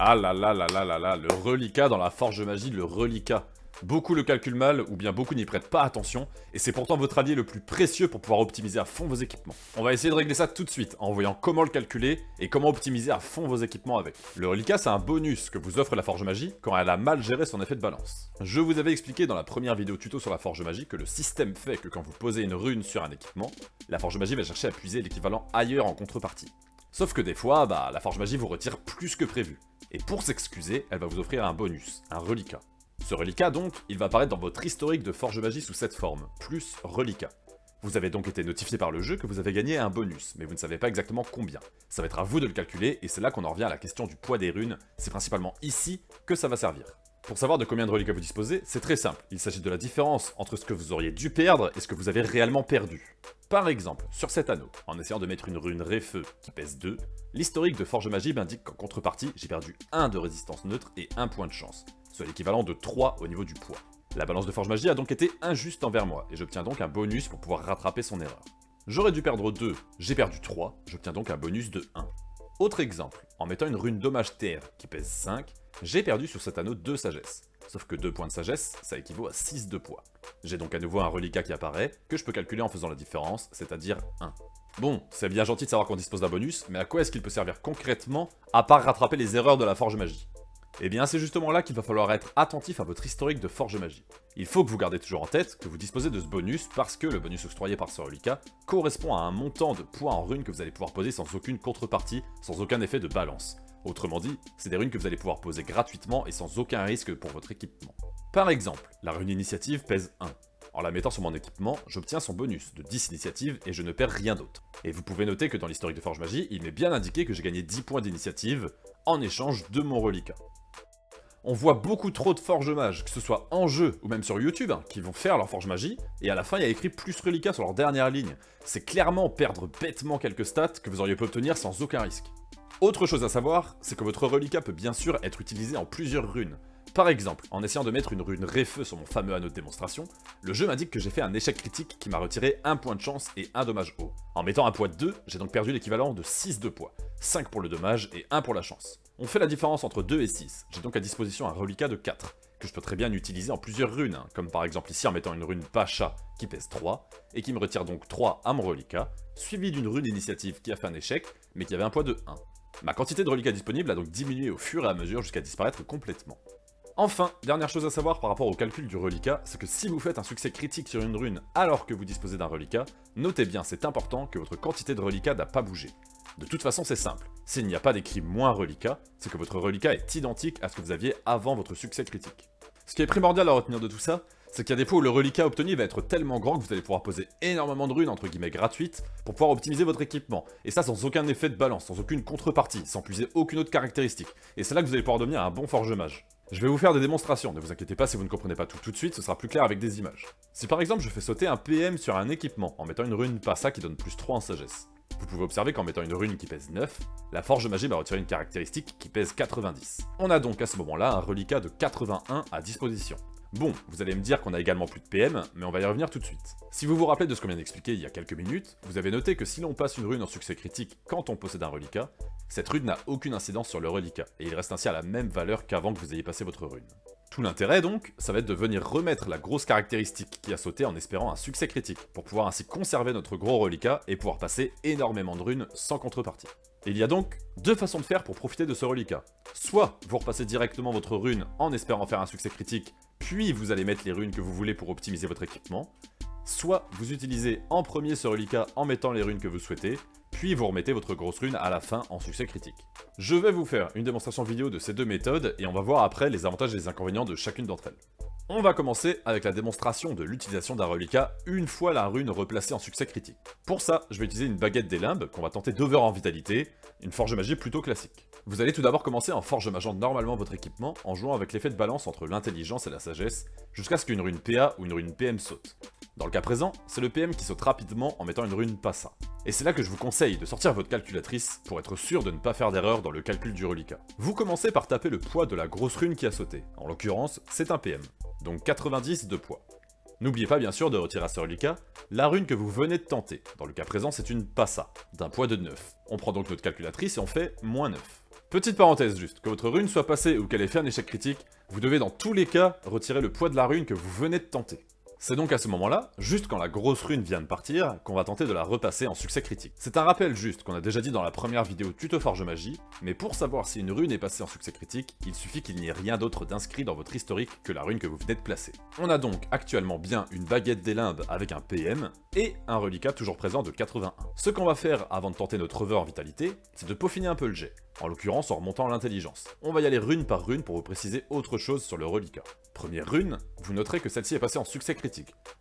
Ah là là là là là là, le reliquat dans la forge magie, le reliquat. Beaucoup le calculent mal, ou bien beaucoup n'y prêtent pas attention, et c'est pourtant votre allié le plus précieux pour pouvoir optimiser à fond vos équipements. On va essayer de régler ça tout de suite, en voyant comment le calculer, et comment optimiser à fond vos équipements avec. Le reliquat, c'est un bonus que vous offre la Forge Magie quand elle a mal géré son effet de balance. Je vous avais expliqué dans la première vidéo tuto sur la Forge Magie que le système fait que quand vous posez une rune sur un équipement, la Forge Magie va chercher à puiser l'équivalent ailleurs en contrepartie. Sauf que des fois, bah, la Forge Magie vous retire plus que prévu. Et pour s'excuser, elle va vous offrir un bonus, un reliquat. Ce reliquat donc, il va apparaître dans votre historique de Forge Magie sous cette forme, plus reliquat. Vous avez donc été notifié par le jeu que vous avez gagné un bonus, mais vous ne savez pas exactement combien. Ça va être à vous de le calculer, et c'est là qu'on en revient à la question du poids des runes, c'est principalement ici que ça va servir. Pour savoir de combien de reliquats vous disposez, c'est très simple, il s'agit de la différence entre ce que vous auriez dû perdre et ce que vous avez réellement perdu. Par exemple, sur cet anneau, en essayant de mettre une rune Réfeu qui pèse 2, l'historique de Forge Magie m'indique qu'en contrepartie, j'ai perdu 1 de résistance neutre et 1 point de chance soit l'équivalent de 3 au niveau du poids. La balance de Forge Magie a donc été injuste envers moi, et j'obtiens donc un bonus pour pouvoir rattraper son erreur. J'aurais dû perdre 2, j'ai perdu 3, j'obtiens donc un bonus de 1. Autre exemple, en mettant une rune dommage terre qui pèse 5, j'ai perdu sur cet anneau 2 sagesse. Sauf que 2 points de sagesse, ça équivaut à 6 de poids. J'ai donc à nouveau un reliquat qui apparaît, que je peux calculer en faisant la différence, c'est-à-dire 1. Bon, c'est bien gentil de savoir qu'on dispose d'un bonus, mais à quoi est-ce qu'il peut servir concrètement, à part rattraper les erreurs de la Forge Magie? Eh bien, c'est justement là qu'il va falloir être attentif à votre historique de Forge Magie. Il faut que vous gardez toujours en tête que vous disposez de ce bonus parce que le bonus octroyé par ce reliquat correspond à un montant de points en runes que vous allez pouvoir poser sans aucune contrepartie, sans aucun effet de balance. Autrement dit, c'est des runes que vous allez pouvoir poser gratuitement et sans aucun risque pour votre équipement. Par exemple, la rune initiative pèse 1. En la mettant sur mon équipement, j'obtiens son bonus de 10 initiatives et je ne perds rien d'autre. Et vous pouvez noter que dans l'historique de Forge Magie, il m'est bien indiqué que j'ai gagné 10 points d'initiative en échange de mon reliquat on voit beaucoup trop de forges mages, que ce soit en jeu ou même sur YouTube, hein, qui vont faire leur forge magie, et à la fin il y a écrit plus reliquat sur leur dernière ligne. C'est clairement perdre bêtement quelques stats que vous auriez pu obtenir sans aucun risque. Autre chose à savoir, c'est que votre reliquat peut bien sûr être utilisé en plusieurs runes. Par exemple, en essayant de mettre une rune Réfeu sur mon fameux anneau de démonstration, le jeu m'indique que j'ai fait un échec critique qui m'a retiré un point de chance et un dommage haut. En mettant un poids de 2, j'ai donc perdu l'équivalent de 6 de poids, 5 pour le dommage et 1 pour la chance. On fait la différence entre 2 et 6, j'ai donc à disposition un reliquat de 4, que je peux très bien utiliser en plusieurs runes, hein, comme par exemple ici en mettant une rune Pacha qui pèse 3, et qui me retire donc 3 à mon reliquat, suivi d'une rune initiative qui a fait un échec, mais qui avait un poids de 1. Ma quantité de reliquats disponible a donc diminué au fur et à mesure jusqu'à disparaître complètement. Enfin, dernière chose à savoir par rapport au calcul du reliquat, c'est que si vous faites un succès critique sur une rune alors que vous disposez d'un reliquat, notez bien, c'est important que votre quantité de reliquat n'a pas bougé. De toute façon, c'est simple. S'il n'y a pas d'écrit moins reliquat, c'est que votre reliquat est identique à ce que vous aviez avant votre succès critique. Ce qui est primordial à retenir de tout ça, c'est qu'il y a des fois où le reliquat obtenu va être tellement grand que vous allez pouvoir poser énormément de runes entre guillemets gratuites pour pouvoir optimiser votre équipement. Et ça sans aucun effet de balance, sans aucune contrepartie, sans puiser aucune autre caractéristique. Et c'est là que vous allez pouvoir devenir un bon forge mage. Je vais vous faire des démonstrations, ne vous inquiétez pas si vous ne comprenez pas tout tout de suite, ce sera plus clair avec des images. Si par exemple je fais sauter un PM sur un équipement en mettant une rune Passa qui donne plus 3 en sagesse, vous pouvez observer qu'en mettant une rune qui pèse 9, la forge magie va retirer une caractéristique qui pèse 90. On a donc à ce moment-là un reliquat de 81 à disposition. Bon, vous allez me dire qu'on a également plus de PM, mais on va y revenir tout de suite. Si vous vous rappelez de ce qu'on vient d'expliquer il y a quelques minutes, vous avez noté que si l'on passe une rune en succès critique quand on possède un reliquat, cette rune n'a aucune incidence sur le reliquat, et il reste ainsi à la même valeur qu'avant que vous ayez passé votre rune. Tout l'intérêt donc, ça va être de venir remettre la grosse caractéristique qui a sauté en espérant un succès critique, pour pouvoir ainsi conserver notre gros reliquat et pouvoir passer énormément de runes sans contrepartie. Il y a donc deux façons de faire pour profiter de ce reliquat. Soit vous repassez directement votre rune en espérant faire un succès critique, puis vous allez mettre les runes que vous voulez pour optimiser votre équipement, soit vous utilisez en premier ce reliquat en mettant les runes que vous souhaitez, puis vous remettez votre grosse rune à la fin en succès critique. Je vais vous faire une démonstration vidéo de ces deux méthodes, et on va voir après les avantages et les inconvénients de chacune d'entre elles. On va commencer avec la démonstration de l'utilisation d'un reliquat une fois la rune replacée en succès critique. Pour ça, je vais utiliser une baguette des limbes qu'on va tenter d'over en vitalité, une forge magie plutôt classique. Vous allez tout d'abord commencer en forge mageant normalement votre équipement en jouant avec l'effet de balance entre l'intelligence et la sagesse, jusqu'à ce qu'une rune PA ou une rune PM saute. Dans le cas présent, c'est le PM qui saute rapidement en mettant une rune Passa. Et c'est là que je vous conseille de sortir votre calculatrice pour être sûr de ne pas faire d'erreur dans le calcul du reliquat. Vous commencez par taper le poids de la grosse rune qui a sauté, en l'occurrence c'est un PM, donc 90 de poids. N'oubliez pas bien sûr de retirer à ce reliquat la rune que vous venez de tenter, dans le cas présent c'est une Passa, d'un poids de 9. On prend donc notre calculatrice et on fait moins 9. Petite parenthèse juste, que votre rune soit passée ou qu'elle ait fait un échec critique, vous devez dans tous les cas retirer le poids de la rune que vous venez de tenter. C'est donc à ce moment-là, juste quand la grosse rune vient de partir, qu'on va tenter de la repasser en succès critique. C'est un rappel juste qu'on a déjà dit dans la première vidéo tuto Forge Magie, mais pour savoir si une rune est passée en succès critique, il suffit qu'il n'y ait rien d'autre d'inscrit dans votre historique que la rune que vous venez de placer. On a donc actuellement bien une baguette des limbes avec un PM, et un reliquat toujours présent de 81. Ce qu'on va faire avant de tenter notre hover en vitalité, c'est de peaufiner un peu le jet, en l'occurrence en remontant l'intelligence. On va y aller rune par rune pour vous préciser autre chose sur le reliquat. Première rune, vous noterez que celle-ci est passée en succès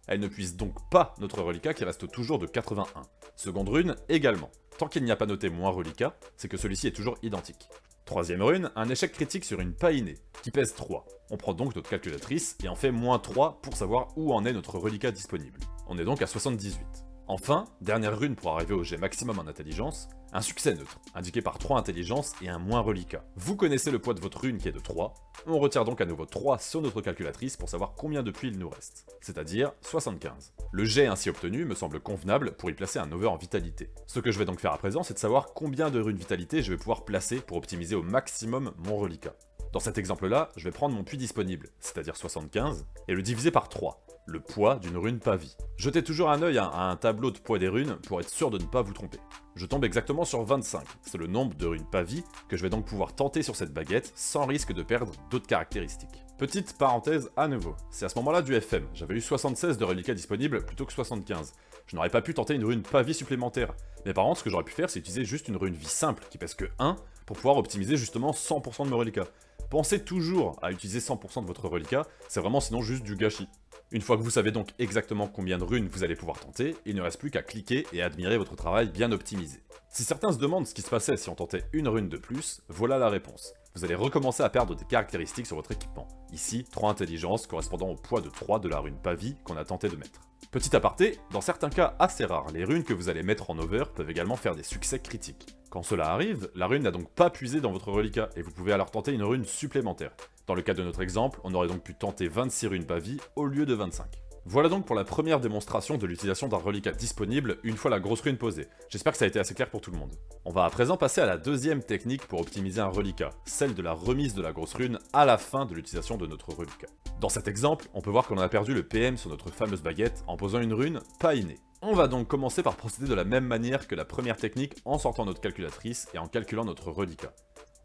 Elle ne puise donc pas notre reliquat qui reste toujours de 81. Seconde rune, également. Tant qu'il n'y a pas noté moins reliquat, c'est que celui-ci est toujours identique. Troisième rune, un échec critique sur une païnée, qui pèse 3. On prend donc notre calculatrice et en fait moins 3 pour savoir où en est notre reliquat disponible. On est donc à 78. Enfin, dernière rune pour arriver au jet maximum en intelligence, un succès neutre, indiqué par 3 intelligences et un moins reliquat. Vous connaissez le poids de votre rune qui est de 3, on retire donc à nouveau 3 sur notre calculatrice pour savoir combien de puits il nous reste, c'est-à-dire 75. Le jet ainsi obtenu me semble convenable pour y placer un over en vitalité. Ce que je vais donc faire à présent, c'est de savoir combien de runes vitalité je vais pouvoir placer pour optimiser au maximum mon reliquat. Dans cet exemple-là, je vais prendre mon puits disponible, c'est-à-dire 75, et le diviser par 3, le poids d'une rune pavie. Jetez toujours un œil à un tableau de poids des runes pour être sûr de ne pas vous tromper. Je tombe exactement sur 25, c'est le nombre de runes pavie que je vais donc pouvoir tenter sur cette baguette sans risque de perdre d'autres caractéristiques. Petite parenthèse à nouveau, c'est à ce moment-là du FM, j'avais eu 76 de reliquats disponibles plutôt que 75. Je n'aurais pas pu tenter une rune pavie supplémentaire, mais par contre ce que j'aurais pu faire c'est utiliser juste une rune vie simple qui pèse que 1 pour pouvoir optimiser justement 100% de mes reliquats. Pensez toujours à utiliser 100% de votre reliquat, c'est vraiment sinon juste du gâchis. Une fois que vous savez donc exactement combien de runes vous allez pouvoir tenter, il ne reste plus qu'à cliquer et admirer votre travail bien optimisé. Si certains se demandent ce qui se passait si on tentait une rune de plus, voilà la réponse. Vous allez recommencer à perdre des caractéristiques sur votre équipement. Ici, 3 intelligences correspondant au poids de 3 de la rune pavie qu'on a tenté de mettre. Petit aparté, dans certains cas assez rares, les runes que vous allez mettre en over peuvent également faire des succès critiques. Quand cela arrive, la rune n'a donc pas puisé dans votre reliquat et vous pouvez alors tenter une rune supplémentaire. Dans le cas de notre exemple, on aurait donc pu tenter 26 runes pavie au lieu de 25. Voilà donc pour la première démonstration de l'utilisation d'un reliquat disponible une fois la grosse rune posée. J'espère que ça a été assez clair pour tout le monde. On va à présent passer à la deuxième technique pour optimiser un reliquat, celle de la remise de la grosse rune à la fin de l'utilisation de notre reliquat. Dans cet exemple, on peut voir qu'on a perdu le PM sur notre fameuse baguette en posant une rune pas innée. On va donc commencer par procéder de la même manière que la première technique en sortant notre calculatrice et en calculant notre reliquat.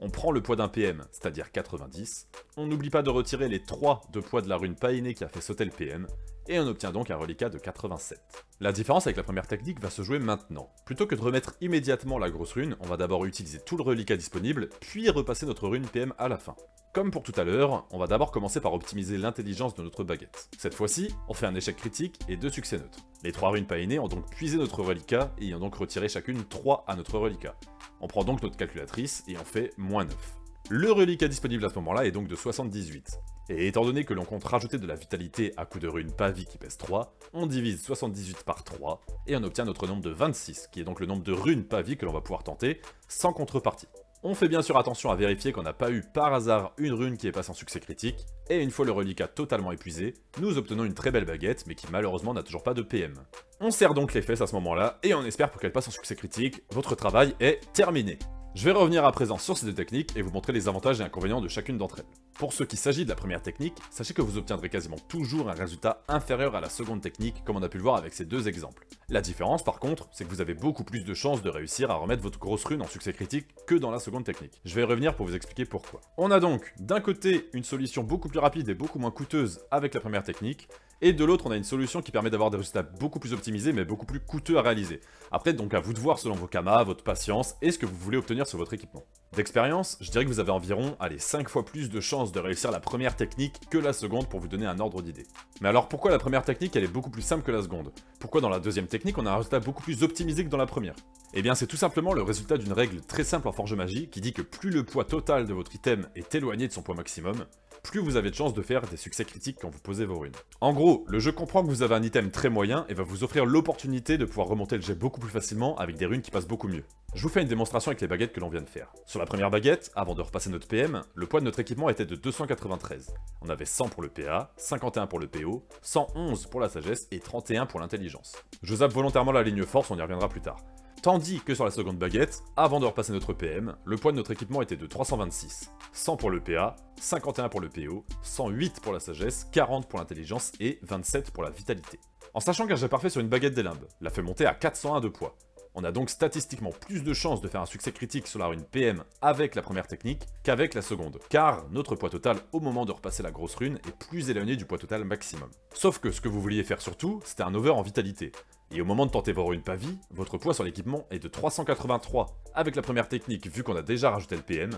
On prend le poids d'un PM, c'est-à-dire 90, on n'oublie pas de retirer les 3 de poids de la rune païnée qui a fait sauter le PM, et on obtient donc un reliquat de 87. La différence avec la première technique va se jouer maintenant. Plutôt que de remettre immédiatement la grosse rune, on va d'abord utiliser tout le reliquat disponible, puis repasser notre rune PM à la fin. Comme pour tout à l'heure, on va d'abord commencer par optimiser l'intelligence de notre baguette. Cette fois-ci, on fait un échec critique et deux succès neutres. Les trois runes païnées ont donc puisé notre reliquat et ont donc retiré chacune 3 à notre reliquat. On prend donc notre calculatrice et on fait moins 9. Le reliquat disponible à ce moment-là est donc de 78. Et étant donné que l'on compte rajouter de la vitalité à coup de rune pavie qui pèse 3, on divise 78 par 3, et on obtient notre nombre de 26, qui est donc le nombre de runes pavie que l'on va pouvoir tenter, sans contrepartie. On fait bien sûr attention à vérifier qu'on n'a pas eu par hasard une rune qui est passée en succès critique, et une fois le reliquat totalement épuisé, nous obtenons une très belle baguette, mais qui malheureusement n'a toujours pas de PM. On serre donc les fesses à ce moment-là, et on espère pour qu'elle passe en succès critique, votre travail est terminé. Je vais revenir à présent sur ces deux techniques et vous montrer les avantages et inconvénients de chacune d'entre elles. Pour ce qui s'agit de la première technique, sachez que vous obtiendrez quasiment toujours un résultat inférieur à la seconde technique comme on a pu le voir avec ces deux exemples. La différence par contre, c'est que vous avez beaucoup plus de chances de réussir à remettre votre grosse rune en succès critique que dans la seconde technique. Je vais revenir pour vous expliquer pourquoi. On a donc d'un côté une solution beaucoup plus rapide et beaucoup moins coûteuse avec la première technique, et de l'autre on a une solution qui permet d'avoir des résultats beaucoup plus optimisés mais beaucoup plus coûteux à réaliser. Après donc à vous de voir selon vos kamas, votre patience et ce que vous voulez obtenir sur votre équipement. D'expérience, je dirais que vous avez environ, allez, 5 fois plus de chances de réussir la première technique que la seconde pour vous donner un ordre d'idée. Mais alors pourquoi la première technique elle est beaucoup plus simple que la seconde? Pourquoi dans la deuxième technique on a un résultat beaucoup plus optimisé que dans la première? Eh bien c'est tout simplement le résultat d'une règle très simple en Forge Magie qui dit que plus le poids total de votre item est éloigné de son poids maximum, plus vous avez de chances de faire des succès critiques quand vous posez vos runes. En gros, le jeu comprend que vous avez un item très moyen et va vous offrir l'opportunité de pouvoir remonter le jet beaucoup plus facilement avec des runes qui passent beaucoup mieux. Je vous fais une démonstration avec les baguettes que l'on vient de faire. Sur la première baguette, avant de repasser notre PM, le poids de notre équipement était de 293. On avait 100 pour le PA, 51 pour le PO, 111 pour la sagesse et 31 pour l'intelligence. Je zappe volontairement la ligne force, on y reviendra plus tard. Tandis que sur la seconde baguette, avant de repasser notre PM, le poids de notre équipement était de 326. 100 pour le PA, 51 pour le PO, 108 pour la sagesse, 40 pour l'intelligence et 27 pour la vitalité. En sachant qu'un jet parfait sur une baguette des limbes l'a fait monter à 401 de poids. On a donc statistiquement plus de chances de faire un succès critique sur la rune PM avec la première technique qu'avec la seconde, car notre poids total au moment de repasser la grosse rune est plus éloigné du poids total maximum. Sauf que ce que vous vouliez faire surtout, c'était un over en vitalité, et au moment de tenter vos runes pavie, votre poids sur l'équipement est de 383 avec la première technique vu qu'on a déjà rajouté le PM,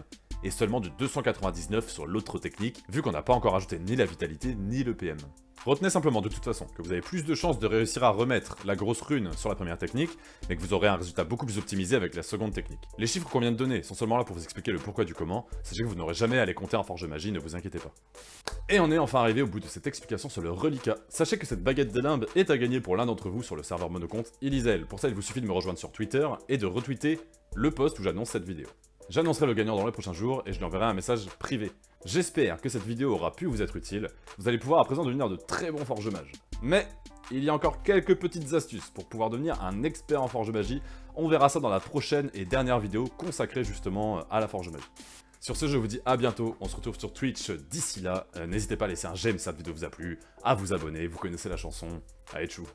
et seulement de 299 sur l'autre technique vu qu'on n'a pas encore rajouté ni la vitalité ni le PM. Retenez simplement de toute façon que vous avez plus de chances de réussir à remettre la grosse rune sur la première technique, mais que vous aurez un résultat beaucoup plus optimisé avec la seconde technique. Les chiffres qu'on vient de donner sont seulement là pour vous expliquer le pourquoi du comment, sachez que vous n'aurez jamais à les compter en forge magie, ne vous inquiétez pas. Et on est enfin arrivé au bout de cette explication sur le reliquat. Sachez que cette baguette des limbes est à gagner pour l'un d'entre vous sur le serveur monocompte Ilizel. Pour ça, il vous suffit de me rejoindre sur Twitter et de retweeter le post où j'annonce cette vidéo. J'annoncerai le gagnant dans les prochains jours et je lui enverrai un message privé. J'espère que cette vidéo aura pu vous être utile, vous allez pouvoir à présent devenir de très bons forge mages. Mais il y a encore quelques petites astuces pour pouvoir devenir un expert en forge magie, on verra ça dans la prochaine et dernière vidéo consacrée justement à la forge magie. Sur ce, je vous dis à bientôt, on se retrouve sur Twitch d'ici là. Euh, n'hésitez pas à laisser un j'aime si cette vidéo vous a plu, à vous abonner, vous connaissez la chanson. Allez, tchou